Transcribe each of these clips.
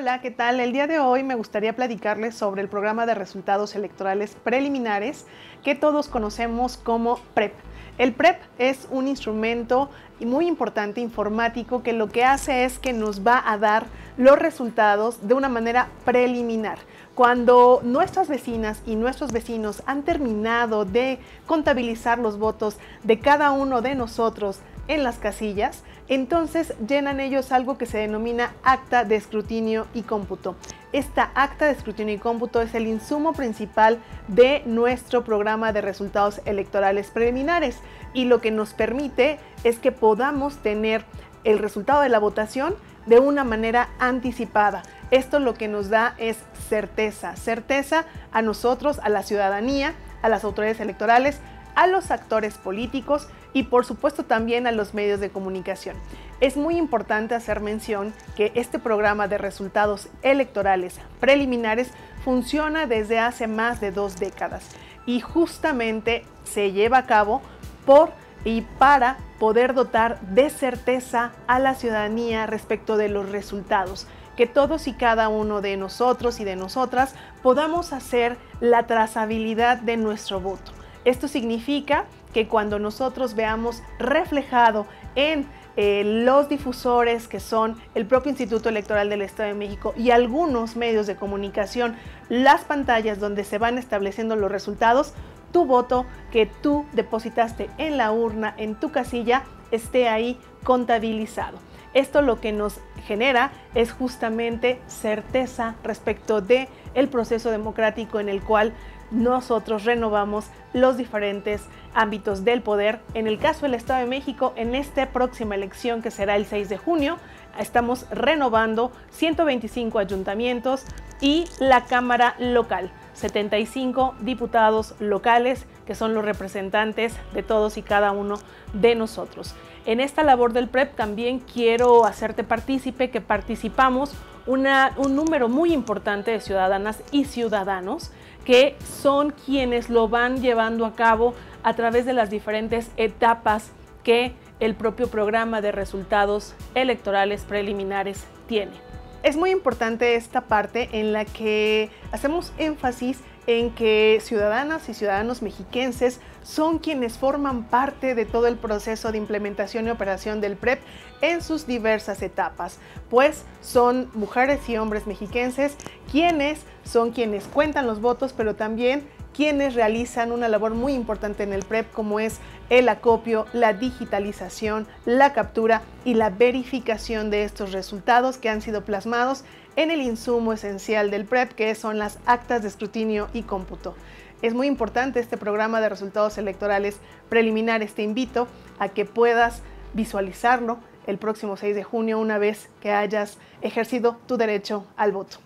Hola, ¿qué tal? El día de hoy me gustaría platicarles sobre el programa de resultados electorales preliminares que todos conocemos como PREP. El PREP es un instrumento muy importante informático que lo que hace es que nos va a dar los resultados de una manera preliminar. Cuando nuestras vecinas y nuestros vecinos han terminado de contabilizar los votos de cada uno de nosotros en las casillas, entonces llenan ellos algo que se denomina acta de escrutinio y cómputo. Esta acta de escrutinio y cómputo es el insumo principal de nuestro programa de resultados electorales preliminares y lo que nos permite es que podamos tener el resultado de la votación de una manera anticipada. Esto lo que nos da es certeza, certeza a nosotros, a la ciudadanía, a las autoridades electorales, a los actores políticos y por supuesto también a los medios de comunicación. Es muy importante hacer mención que este programa de resultados electorales preliminares funciona desde hace más de dos décadas y justamente se lleva a cabo por y para poder dotar de certeza a la ciudadanía respecto de los resultados que todos y cada uno de nosotros y de nosotras podamos hacer la trazabilidad de nuestro voto. Esto significa que cuando nosotros veamos reflejado en eh, los difusores que son el propio Instituto Electoral del Estado de México y algunos medios de comunicación, las pantallas donde se van estableciendo los resultados, tu voto que tú depositaste en la urna, en tu casilla, esté ahí contabilizado. Esto lo que nos genera es justamente certeza respecto de el proceso democrático en el cual nosotros renovamos los diferentes ámbitos del poder. En el caso del Estado de México, en esta próxima elección que será el 6 de junio, estamos renovando 125 ayuntamientos y la Cámara local, 75 diputados locales que son los representantes de todos y cada uno de nosotros. En esta labor del PREP también quiero hacerte partícipe que participamos un número muy importante de ciudadanas y ciudadanos que son quienes lo van llevando a cabo a través de las diferentes etapas que el propio programa de resultados electorales preliminares tiene. Es muy importante esta parte en la que hacemos énfasis en que ciudadanas y ciudadanos mexiquenses son quienes forman parte de todo el proceso de implementación y operación del PREP en sus diversas etapas, pues son mujeres y hombres mexiquenses quienes son quienes cuentan los votos, pero también quienes realizan una labor muy importante en el PREP como es el acopio, la digitalización, la captura y la verificación de estos resultados que han sido plasmados en el insumo esencial del PREP que son las actas de escrutinio y cómputo. Es muy importante este programa de resultados electorales preliminares. Te invito a que puedas visualizarlo el próximo 6 de junio una vez que hayas ejercido tu derecho al voto.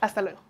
Hasta luego.